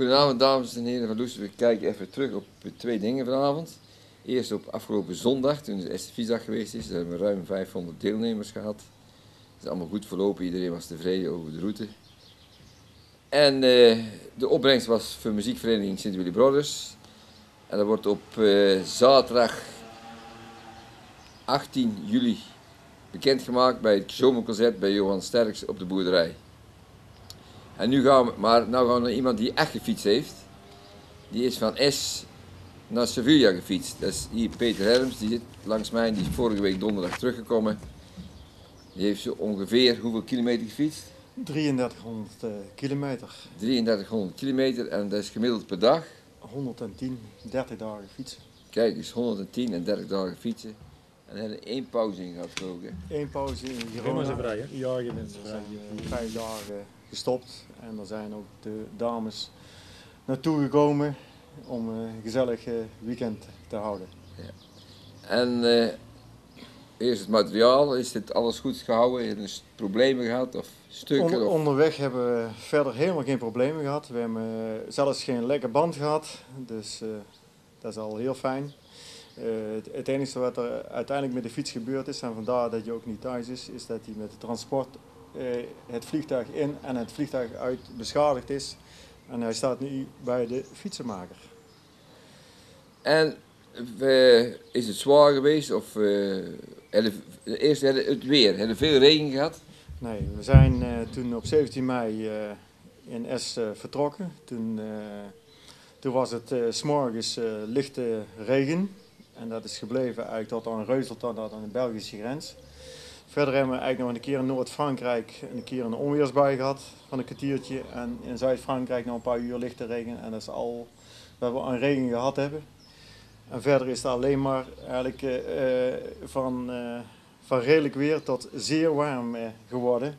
Goedenavond dames en heren van Loes. We kijken even terug op twee dingen vanavond. Eerst op afgelopen zondag, toen de STV-dag geweest is. Daar hebben we ruim 500 deelnemers gehad. Het is allemaal goed verlopen, iedereen was tevreden over de route. En eh, de opbrengst was voor muziekvereniging Sint Willy Brothers. En dat wordt op eh, zaterdag 18 juli bekendgemaakt bij het zomerconcert bij Johan Sterks op de boerderij. En nu gaan we, maar nou gaan we naar iemand die echt gefietst heeft. Die is van S naar Sevilla gefietst. Dat is hier Peter Herms, die zit langs mij, die is vorige week donderdag teruggekomen. Die heeft zo ongeveer hoeveel kilometer gefietst? 3300 uh, kilometer. 3300 kilometer en dat is gemiddeld per dag? 110, 30 dagen fietsen. Kijk, dus 110 en 30 dagen fietsen. En er hebben één pauze in gehad, geloof ik. Eén pauze in Girona. Helemaal vrij, hè? Ja, je bent vrij. Vijf dagen gestopt. En er zijn ook de dames naartoe gekomen om een gezellig uh, weekend te houden. Ja. En uh, eerst het materiaal, is dit alles goed gehouden? Heb je problemen gehad of stukken? On of? onderweg hebben we verder helemaal geen problemen gehad. We hebben uh, zelfs geen lekke band gehad, dus dat is al heel fijn. Het, het, enige wat er uiteindelijk met de fiets gebeurd is, en vandaar dat je ook niet thuis is, is dat hij met het transport het vliegtuig in en het vliegtuig uit beschadigd is. En hij staat nu bij de fietsenmaker. En uh, is het zwaar geweest? Of uh, eerst het weer? Hebben veel regen gehad? Nee, we zijn uh, toen op 17 mei in S vertrokken. Toen, toen was het s s'morgens lichte regen. En dat is gebleven eigenlijk tot aan Reuzel, tot aan de Belgische grens. Verder hebben we eigenlijk nog een keer in Noord-Frankrijk een keer een onweersbui gehad van een kwartiertje. En in Zuid-Frankrijk nog een paar uur lichte regen. En dat is al wat we aan regen gehad hebben. En verder is het alleen maar eigenlijk uh, van, uh, van redelijk weer tot zeer warm geworden.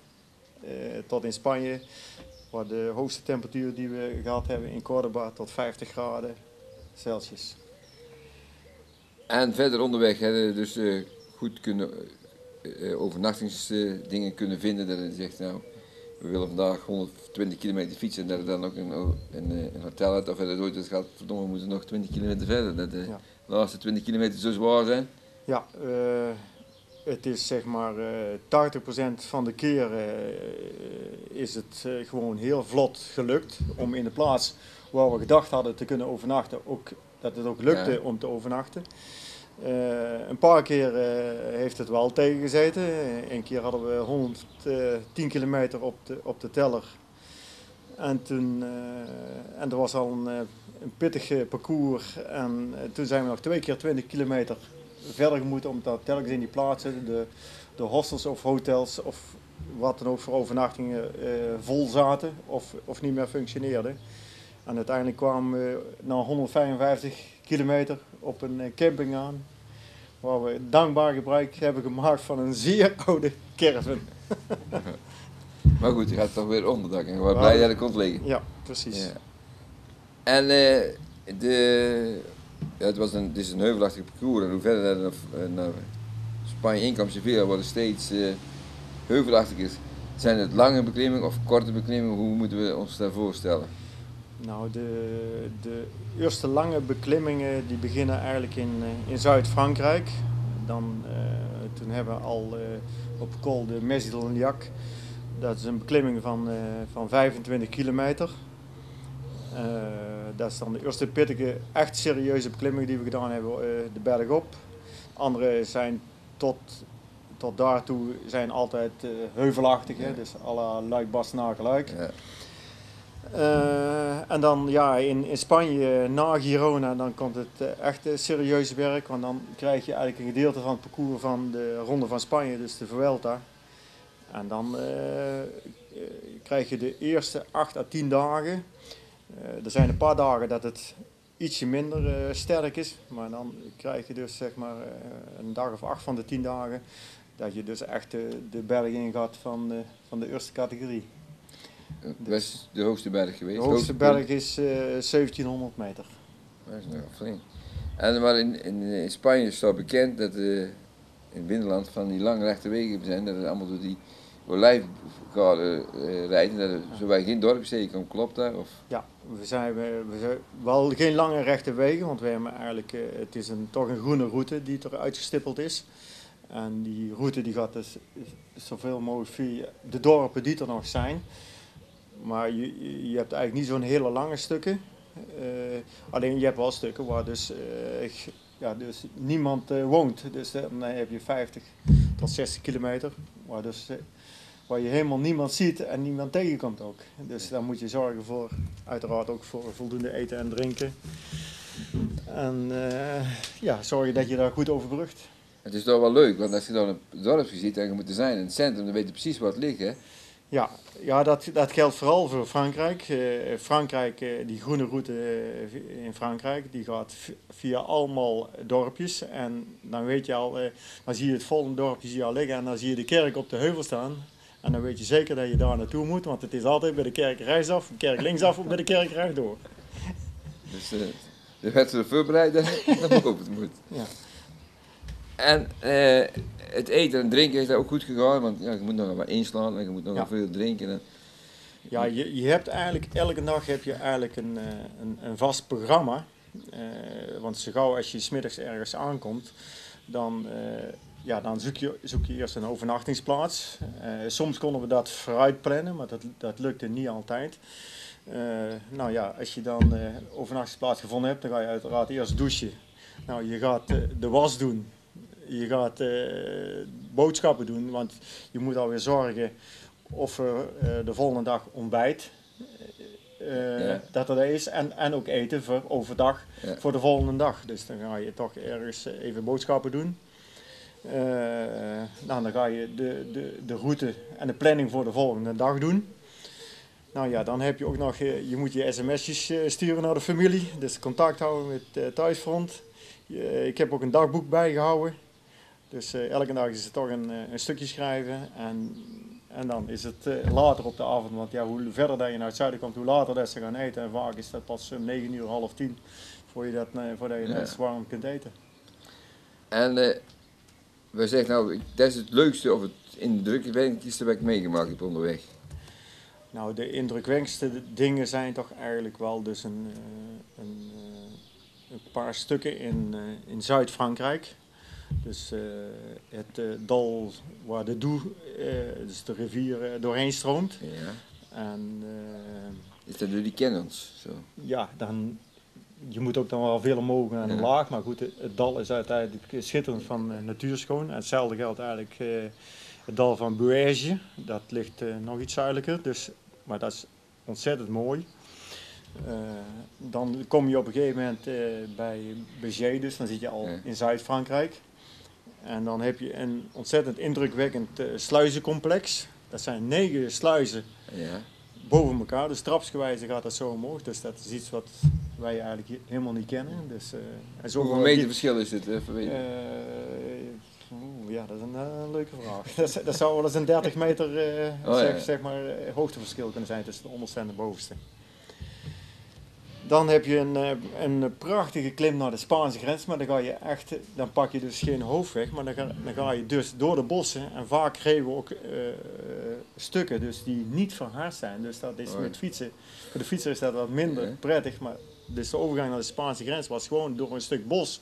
tot in Spanje, waar de hoogste temperatuur die we gehad hebben in Cordoba tot 50 graden Celsius. En verder onderweg hebben we dus goed kunnen overnachtingsdingen kunnen vinden. Dat je zegt, nou, we willen vandaag 120 kilometer fietsen en dat er dan ook een, een, een hotel uit. Of dat ooit het gaat, verdomme, we moeten nog 20 kilometer verder. Dat de ja. laatste 20 kilometer zo zwaar zijn. Ja, uh, het is zeg maar uh, 80% van de keren is het gewoon heel vlot gelukt om in de plaats waar we gedacht hadden te kunnen overnachten, ook, dat het ook lukte ja. om te overnachten. Uh, een paar keer uh, heeft het wel tegengezeten. Eén keer hadden we 110 kilometer op de, op de teller. En, toen, en er was al een, een pittig parcours. En toen zijn we nog twee keer 20 kilometer verder gemoeten. Omdat telkens in die plaatsen de, de hostels of hotels of wat dan ook voor overnachtingen vol zaten of, of niet meer functioneerden. En uiteindelijk kwamen we na 155 kilometer op een camping aan. Waar we dankbaar gebruik hebben gemaakt van een zeer oude caravan. maar goed, je gaat toch weer onderdak en waar blij dat het komt liggen. Ja, precies. Ja. En uh, de, ja, het, was een, het is een heuvelachtig parcours en hoe verder naar, naar Spanje in kwam, Sevilla wordt steeds uh, heuvelachtiger. Zijn het lange beklimmingen of korte beklimmingen? Hoe moeten we ons daar voorstellen? Nou, de, de eerste lange beklimmingen die beginnen eigenlijk in, in Zuid-Frankrijk. Dan, uh, toen hebben we al uh, op Col de Mesdiloniac, dat is een beklimming van, uh, van 25 kilometer. dat is dan de eerste pittige, echt serieuze beklimming die we gedaan hebben, de berg op. Andere zijn tot, tot daartoe zijn altijd heuvelachtig, ja. dus alle luik, bas, nageluik. Ja. Uh, en dan ja, in, in Spanje na Girona dan komt het uh, echt uh, serieuze werk. Want dan krijg je eigenlijk een gedeelte van het parcours van de Ronde van Spanje, dus de Vuelta. En dan krijg je de eerste 8 à 10 dagen. er zijn een paar dagen dat het ietsje minder sterk is. Maar dan krijg je dus zeg maar een dag of acht van de 10 dagen. Dat je dus echt de berg in gaat van, van de eerste categorie. Dat is de hoogste berg geweest? De hoogste berg is uh, 1700 meter. Dat is nog flink. En, maar in, in, in Spanje is het bekend dat uh, in het binnenland van die lange rechte wegen zijn, dat het allemaal door die olijfgaarden uh, rijden, dat er zowel geen dorpssteden kan, klopt dat? Of? Ja, we zijn, we, we zijn wel geen lange rechte wegen, want we hebben eigenlijk, eh, het is een, toch een groene route die er uitgestippeld is. En die route die gaat dus zoveel mogelijk via de dorpen die er nog zijn. Maar je, je hebt eigenlijk niet zo'n hele lange stukken. Uh, alleen je hebt wel stukken waar dus, uh, ja, dus niemand uh, woont. Dus dan heb je 50 tot 60 kilometer. Waar, dus, waar je helemaal niemand ziet en niemand tegenkomt ook. Dus daar moet je zorgen voor, uiteraard ook voor voldoende eten en drinken. En ja, zorgen dat je daar goed overbrugt. Het is toch wel leuk, want als je dan een dorpje ziet en je moet zijn in het centrum, dan weet je precies wat ligt. Hè? Ja, ja dat, dat geldt vooral voor Frankrijk. Uh, Frankrijk, uh, die groene route uh, in Frankrijk, die gaat via allemaal dorpjes. En dan weet je al, dan zie je het volgende dorpje zie je al liggen en dan zie je de kerk op de heuvel staan. En dan weet je zeker dat je daar naartoe moet, want het is altijd bij de kerk rechtsaf, de kerk linksaf of bij de kerk rechtdoor. Dus de wet voorbereid dat naar boven moet. Ja. En uh, het eten en drinken is daar ook goed gegaan, want ja, je moet nog wat inslaan en je moet nog ja. veel drinken. En... Ja, je, je hebt eigenlijk elke dag heb je eigenlijk een, uh, een, een, vast programma. Uh, want zo gauw als je smiddags ergens aankomt, dan, ja, dan zoek, je, zoek je eerst een overnachtingsplaats. soms konden we dat vooruit plannen, maar dat, dat lukte niet altijd. nou ja, als je dan overnachtingsplaats gevonden hebt, dan ga je uiteraard eerst douchen. Nou, je gaat de was doen je gaat uh, boodschappen doen, want je moet alweer zorgen of er uh, de volgende dag ontbijt uh, ja. dat er is en, en ook eten voor overdag ja. voor de volgende dag. Dus dan ga je toch ergens even boodschappen doen. nou, dan ga je de, de, de route en de planning voor de volgende dag doen. Nou ja, dan heb je ook nog, je moet je sms'jes sturen naar de familie, dus contact houden met uh, thuisfront. ik heb ook een dagboek bijgehouden. Dus uh, elke dag is het toch een, eh, een stukje schrijven. En, en dan is het uh, later op de avond. Want ja, hoe verder dat je naar het zuiden komt, hoe later dat ze gaan eten. En vaak is dat pas om 9 uur, half 10 voordat je, dat, voordat je ja. net warm kunt eten. En we zeggen nou, dat is het leukste of het indrukwekkendste wat ik meegemaakt heb onderweg. Nou, de indrukwekkendste dingen zijn toch eigenlijk wel dus een, een, een paar stukken in, in Zuid-Frankrijk. Dus uh, het uh, dal waar de Doe, uh, dus de rivier, doorheen stroomt. Ja. En, Is dat door die canyons? Zo? Ja, dan, je moet ook dan wel veel omhoog en omlaag. Maar goed, het, dal is uiteindelijk schitterend van natuurschoon. En hetzelfde geldt eigenlijk het dal van Bouège. Dat ligt nog iets zuidelijker. Dus, maar dat is ontzettend mooi. Uh, dan kom je op een gegeven moment uh, bij Béziers, dus dan zit je al ja. in Zuid-Frankrijk. En dan heb je een ontzettend indrukwekkend uh, sluizencomplex. Dat zijn negen sluizen ja. boven elkaar. Dus trapsgewijze gaat dat zo omhoog. Dus dat is iets wat wij eigenlijk helemaal niet kennen. Dus, uh, en zo Hoeveel meter verschil is dit? Uh, ja, dat is een leuke vraag. dat, dat, zou wel eens een 30 meter oh, zeg, ja. zeg, maar, hoogteverschil kunnen zijn tussen de onderste en de bovenste. Dan heb je een, eh, een prachtige klim naar de Spaanse grens, maar dan ga je echt, dan pak je dus geen hoofdweg, maar dan ga, dan ga je dus door de bossen en vaak kregen we ook uh, stukken dus die niet verhard zijn. Dus dat is met fietsen, voor de fietser is dat wat minder prettig, maar dus de overgang naar de Spaanse grens was gewoon door een stuk bos.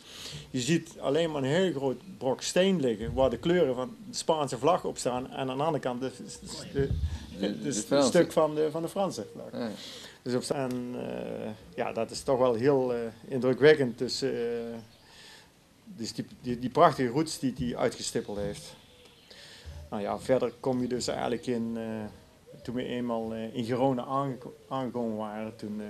Je ziet alleen maar een heel groot brok steen liggen waar de kleuren van de Spaanse vlag op staan en aan de andere kant het stuk van de, van de Franse vlag. Ja. Dus op staan, uh, ja, dat is toch wel heel uh, indrukwekkend. Dus, uh, dus die, die, die, prachtige routes die hij uitgestippeld heeft. Nou ja, verder kom je dus eigenlijk in, toen we eenmaal in Girona aangekomen waren, toen,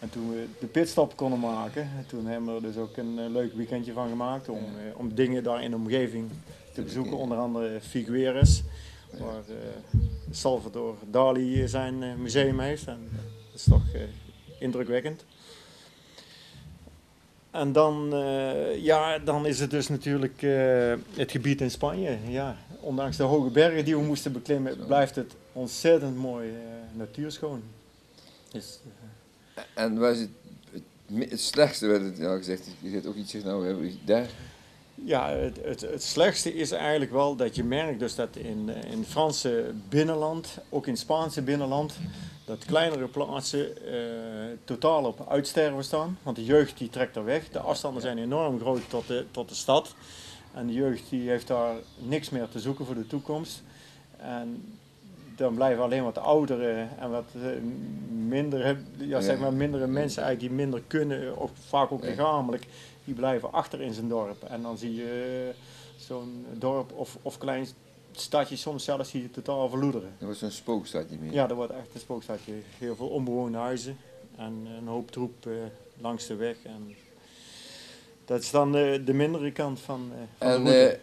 en toen we de pitstop konden maken, toen hebben we er dus ook een leuk weekendje van gemaakt om, om dingen daar in de omgeving te bezoeken, onder andere Figueres waar uh, Salvador Dali zijn uh, museum heeft. En dat is toch uh, indrukwekkend. En dan, ja, dan is het dus natuurlijk het gebied in Spanje. Ja, ondanks de hoge bergen die we moesten beklimmen, blijft het ontzettend mooi natuurschoon. Dus, en waar is het, het, slechtste, werd het gezegd, je zegt ook iets nou, daar ja, het, het, het, slechtste is eigenlijk wel dat je merkt dus dat in, in Franse binnenland, ook in Spaanse binnenland, dat kleinere plaatsen totaal op uitsterven staan. Want de jeugd die trekt er weg. De afstanden zijn enorm groot tot de, tot de stad. En de jeugd die heeft daar niks meer te zoeken voor de toekomst. En dan blijven alleen wat oudere en wat eh, mindere, ja, zeg maar mindere mensen eigenlijk die minder kunnen, of vaak ook lichamelijk, die blijven achter in zijn dorp. En dan zie je eh, zo'n dorp of, of klein stadje soms zelfs zie je totaal verloederen. Dat wordt zo'n spookstadje meer. Ja, dat wordt echt een spookstadje. Heel veel onbewoonde huizen en een hoop troep uh, langs de weg. En dat is dan uh, de mindere kant van, uh, van en,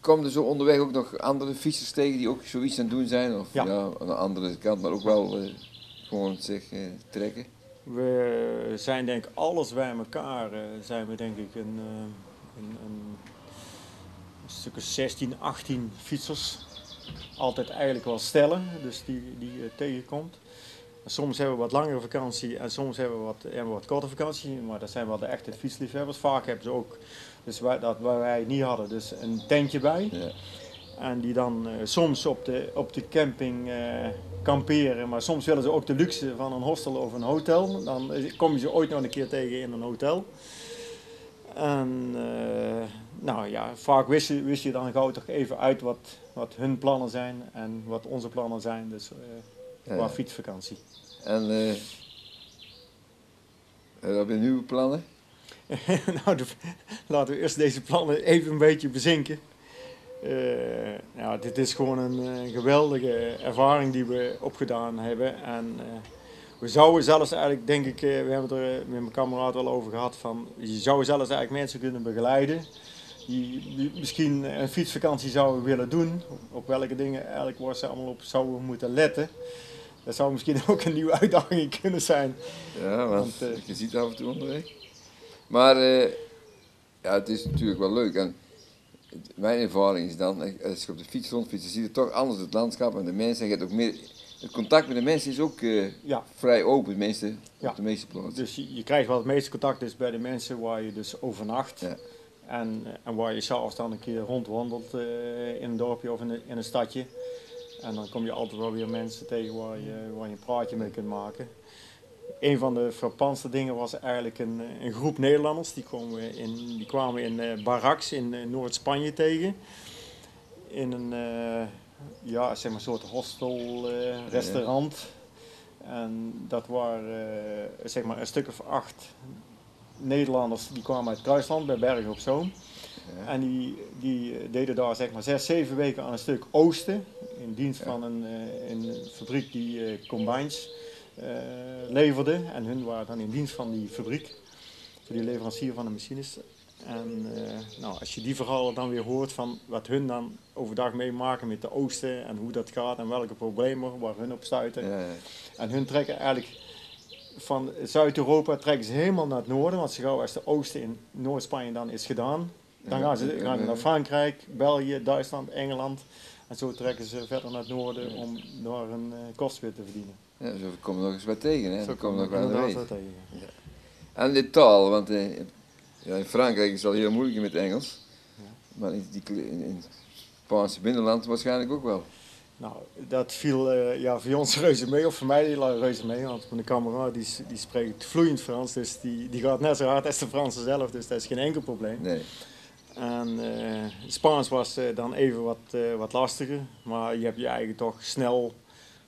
Komen er zo onderweg ook nog andere fietsers tegen die ook zoiets aan het doen zijn? Of ja, aan de andere kant, maar ook wel uh, gewoon zich uh, trekken? We zijn denk ik alles bij elkaar, uh, zijn we denk ik een, een, een, stuk 16, 18 fietsers. Altijd eigenlijk wel stellen, dus die, die tegenkomt. Soms hebben we wat langere vakantie en soms hebben we wat, hebben we wat korte vakantie, maar dat zijn wel de echte fietsliefhebbers. Vaak hebben ze ook dus waar, dat, waar wij niet hadden, dus een tentje bij. Ja. En die dan uh, soms op de, op de camping uh, kamperen, maar soms willen ze ook de luxe van een hostel of een hotel. Dan kom je ze ooit nog een keer tegen in een hotel. En uh, nou ja, vaak wist je, wist je dan gauw toch even uit wat, wat hun plannen zijn en wat onze plannen zijn. Dus qua ja. fietsvakantie. En wat hebben nieuwe plannen? nou, laten we eerst deze plannen even een beetje bezinken. Uh, ja, dit is gewoon een uh, geweldige ervaring die we opgedaan hebben. En uh, we zouden zelfs eigenlijk, denk ik, we hebben er met mijn kameraad al over gehad, van je zou zelfs eigenlijk mensen kunnen begeleiden. Die, die misschien een fietsvakantie zouden willen doen. Op welke dingen eigenlijk waar ze allemaal op zouden moeten letten. Dat zou misschien ook een nieuwe uitdaging kunnen zijn. Ja, want, want je ziet af en toe onderweg. Maar uh, ja, het is natuurlijk wel leuk. En mijn ervaring is dan, als je op de fiets rondfietst, zie je toch anders het landschap en de mensen. Je hebt ook meer, het contact met de mensen is ook uh, ja. vrij open, de meeste, ja. op de meeste plaatsen. Dus je, je, krijgt wel het meeste contact dus bij de mensen waar je dus overnacht. Ja. En, eh, en waar je s'avonds dan een keer rondwandelt uh, in een dorpje of in een, in een stadje. En dan kom je altijd wel weer mensen tegen waar je, waar je een praatje mee kunt maken een van de frappantste dingen was eigenlijk een, een groep Nederlanders. Die, komen in, die kwamen in uh, Barracks in uh, Noord-Spanje tegen. In een uh, ja, zeg maar soort hostel, restaurant. En dat waren zeg maar een stuk of acht Nederlanders die kwamen uit Kruisland bij Bergen op Zoom. Ja. En die, die deden daar zeg maar zes, zeven weken aan een stuk oosten. In dienst van een, een fabriek die combines leverde. En hun waren dan in dienst van die fabriek, voor die leverancier van de machines. En uh, nou, als je die verhalen dan weer hoort van wat hun dan overdag meemaken met de oosten en hoe dat gaat en welke problemen waar hun op stuiten. Ja, ja. En hun trekken eigenlijk van Zuid-Europa trekken ze helemaal naar het noorden, want ze gaan als de oosten in Noord-Spanje dan is gedaan. Dan gaan ze, gaan ze naar Frankrijk, België, Duitsland, Engeland. En zo trekken ze verder naar het noorden om daar een uh, kost weer te verdienen. Ja, zo komen nog eens wat tegen, hè? Zo komen nog wel wat tegen. Ja. En de taal, want eh, ja, in Frankrijk is het al heel moeilijk met Engels. Ja. Maar in, die, in, in het Spaanse binnenland waarschijnlijk ook wel. Nou, dat viel uh, ja, voor ons reuze mee, of voor mij reuze mee, want mijn kameraad die, die spreekt vloeiend Frans, dus die, die gaat net zo hard als de Fransen zelf, dus dat is geen enkel probleem. Nee. En uh, Spaans was uh, dan even wat, wat lastiger, maar je hebt je eigen toch snel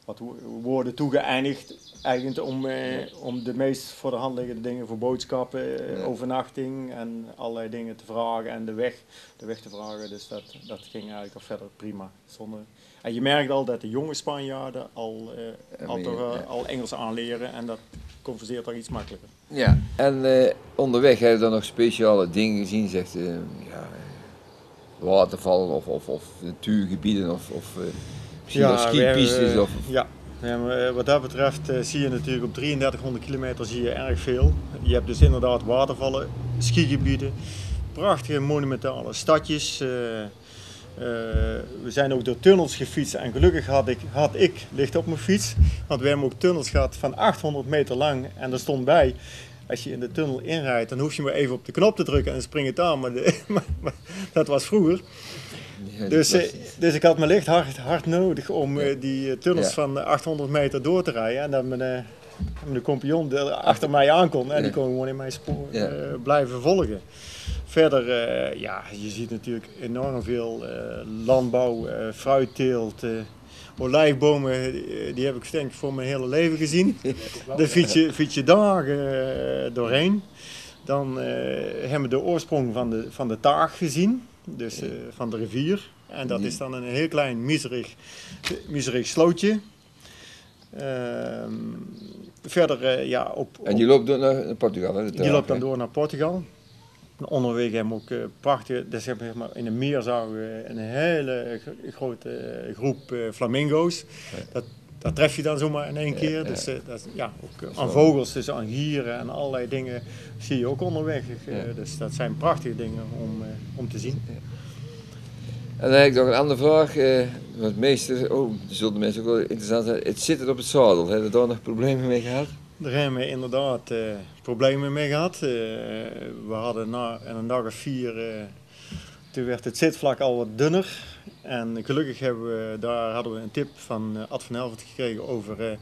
wat woorden toegeëindigd. Eigenlijk om, eh, om de meest voor de hand liggende dingen voor boodschappen, eh, overnachting en allerlei dingen te vragen en de weg, de weg te vragen. Dus dat, dat ging eigenlijk al verder prima. Zonder... En je merkt al dat de jonge Spanjaarden al, eh, al, toch, ja. al Engels aanleren en dat converseert dan iets makkelijker. Ja, en eh, onderweg heb je dan nog speciale dingen gezien, zegt ja, watervallen of, of, of natuurgebieden of... of ja, skipistes of... Ja, eh, wat dat betreft uh, zie je natuurlijk op 3300 kilometer zie je erg veel. Je hebt dus inderdaad watervallen, skigebieden, prachtige monumentale stadjes. Uh, we zijn ook door tunnels gefietst en gelukkig had ik, had ik licht op mijn fiets. Want we hebben ook tunnels gehad van 800 meter lang en er stond bij als je in de tunnel inrijdt, dan hoef je maar even op de knop te drukken en spring het aan. Maar, de, maar, maar dat was vroeger. Dus, eh, dus ik had me licht hard, hard nodig om eh, die eh, tunnels van 800 meter door te rijden. En dat mijn, mijn compagnon er achter mij aankon. En die kon gewoon in mijn spoor blijven volgen. Verder, ja, je ziet natuurlijk enorm veel landbouw, fruitteelt, olijfbomen. die heb ik denk ik voor mijn hele leven gezien. Daar fiets je, fiets je dagen doorheen. Dan hebben we de oorsprong van de, van de taag gezien, dus eh, van de rivier. En dat is dan een heel klein, miserig, miserig slootje. Ehm, verder, eh, ja, op, En die loopt door naar Portugal, hè? die loopt dan door naar Portugal. Onderweg hebben we ook eh, prachtige, dus zeg maar, in een meer zagen we een hele gro- grote groep flamingo's. Dat, dat tref je dan zomaar in één keer. ja. Dus eh, dat, ja, ook eh, aan vogels, dus aan gieren en allerlei dingen zie je ook onderweg. Eh, Ja. Dus dat zijn prachtige dingen om, om te zien. En dan heb ik nog een andere vraag. want meester, oh, zullen mensen ook wel interessant zijn. Het zitten op het zadel. Hebben daar nog problemen mee gehad? Daar hebben we inderdaad problemen mee gehad. Eh, we hadden na een dag of vier, toen werd het zitvlak al wat dunner. En gelukkig hebben we, daar hadden we een tip van eh, Ad van Helvert gekregen over eh,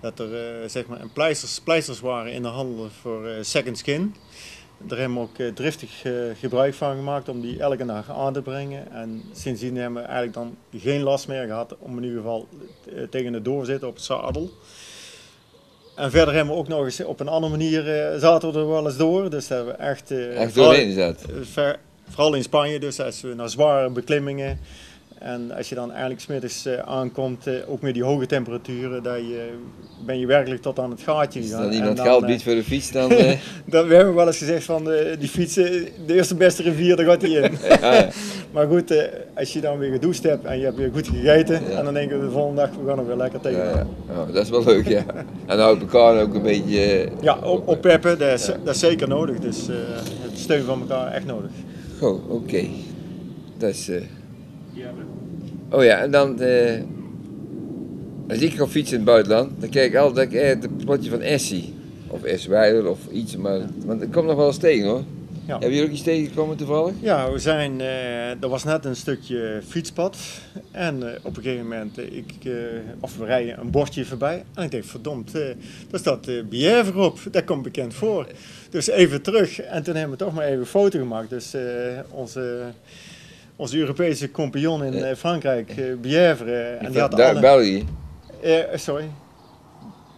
dat er eh, zeg maar een pleisters, pleisters waren in de handel voor second skin. Daar hebben we ook driftig gebruik van gemaakt om die elke dag aan te brengen. En sindsdien hebben we eigenlijk dan geen last meer gehad om in ieder geval tegen het doorzitten op het zadel. En verder hebben we ook nog eens op een andere manier zaten we er wel eens door. Dus hebben we echt, doorheen ver- vooral in Spanje, dus als we naar zware beklimmingen. En als je dan eigenlijk smiddags eh, aankomt, eh, ook met die hoge temperaturen, dat je, ben je werkelijk tot aan het gaatje Als gegaan. dan En iemand dan, geld eh, biedt voor de fiets, dan... dat, we hebben wel eens gezegd van die fietsen, de eerste beste rivier, daar gaat hij in. ja, ja. maar goed, als je dan weer gedoucht hebt en je hebt weer goed gegeten, Ja. en dan denken we de volgende dag, we gaan er weer lekker tegen. Ja, ja. Dat is wel leuk, ja. En dan houdt elkaar ook een beetje... Ja, op, oppeppen, dat is, dat is zeker nodig. Dus het steun van elkaar echt nodig. Goed, oké. Dat is... eh, Oh ja, en dan... eh, als ik ga fietsen in het buitenland, dan kijk ik altijd dat ik eh, het plotje van Essie. Of Eswijler of iets, maar... Want ik kom nog wel eens tegen hoor. Ja. Heb je ook iets tegengekomen toevallig? Ja, we zijn, eh, er was net een stukje fietspad en eh, op een gegeven moment, eh, ik, of we rijden een bordje voorbij en ik denk, verdomd, daar staat uh, Bièvre op, dat komt bekend voor. Dus even terug en toen hebben we toch maar even een foto gemaakt. Dus onze, onze Europese compagnon in Ja. Frankrijk, eh Bièvre, en die had Daar, alle... België. sorry.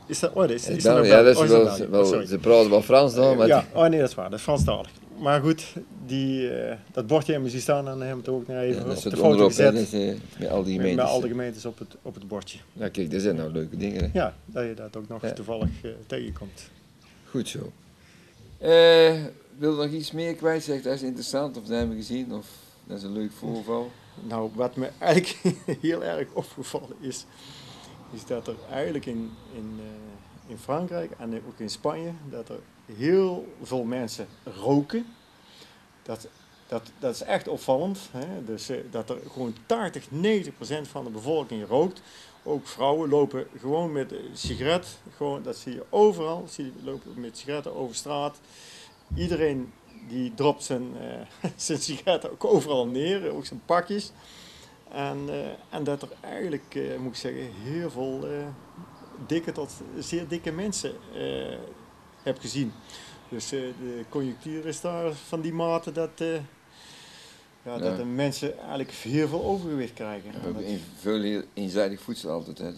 Is dat, oh, is, is dat ja, dat is oh, wel, België? wel- Oh, sorry. ze praten wel Frans dan, maar ja, oh nee, dat is waar. Dat is Franstalig. Maar goed, die, eh, dat bordje hebben we zien staan en dan hebben we het ook nog even op de het foto gezet. dat is, eh, met al die met, met gemeentes. al de gemeentes op het, op het bordje. Ja, kijk, dat zijn nou leuke dingen. hè. Ja, dat je dat ook nog Ja. toevallig eh, tegenkomt. Goed zo. Eh, wil je nog iets meer kwijt? Zeg, dat is interessant of dat hebben we gezien of dat is een leuk voorval. Nou, wat me eigenlijk heel erg opgevallen is, is dat er eigenlijk in, in, eh, in Frankrijk en ook in Spanje, dat er heel veel mensen roken. Dat, dat, dat is echt opvallend. Hè? Dus eh, dat er gewoon 80, 90 procent van de bevolking rookt. Ook vrouwen lopen gewoon met een sigaret. Gewoon, dat zie je overal. Zie je lopen met sigaretten over straat. Iedereen die dropt zijn, eh, zijn sigaretten ook overal neer, ook zijn pakjes. En, eh, en dat er eigenlijk, moet ik zeggen, heel veel dikke tot zeer dikke mensen heb gezien. Dus eh, de conjunctuur is daar van die mate dat, eh, ja, dat de mensen eigenlijk heel veel overgewicht krijgen. We En hebben in- veel eenzijdig voedsel altijd. Hè,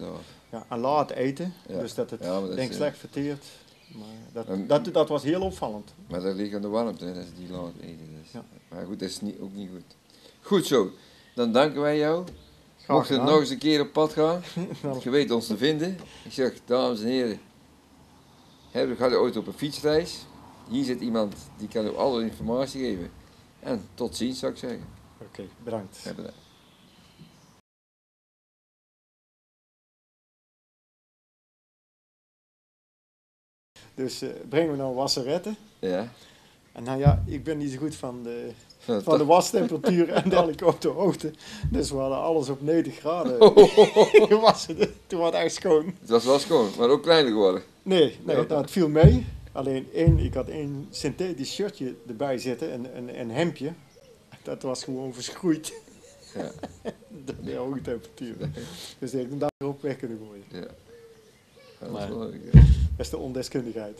ja, en laat eten, dus dat het dat denk ik eh, slecht verteert. Maar En- dat, dat, dat was heel opvallend. Maar dat ligt aan de warmte, hè, dat is die laat eten. Dus. Ja. Maar goed, dat is niet, ook niet goed. Goed zo, dan danken wij jou. Mocht gedaan. nog eens een keer op pad gaan, Dan- je weet ons te vinden. Ik zeg, dames en heren, gaat u ooit op een fietsreis? Hier zit iemand die kan u alle informatie geven. En tot ziens zou ik zeggen. Oké, bedankt. Ja, bedankt. Dus eh, brengen we nou wasseretten. Ja. En nou ja, ik ben niet zo goed van de, Van van de wastemperatuur en dergelijke op de hoogte. Dus we hadden alles op 90 graden gewassen. Toen was het echt schoon. Het was wel schoon, maar ook kleiner geworden. Nee, nee nou, het viel mee. Alleen één, ik had één synthetisch shirtje erbij zitten, een, een, een hemdje. Dat was gewoon verschroeid. Ja. de, de hoge temperatuur. Dus ik hem daar op weg kunnen gooien. Ja. Ja, dat is Maar- wel leuk, ja. Dat is de ondeskundigheid.